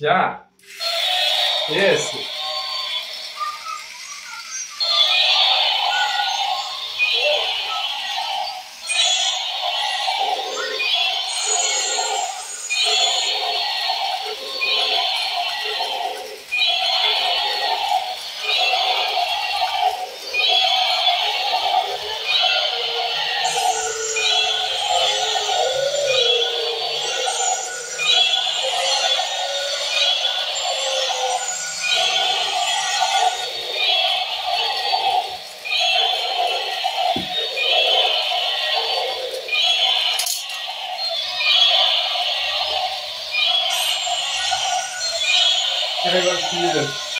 Já. Esse. Can you?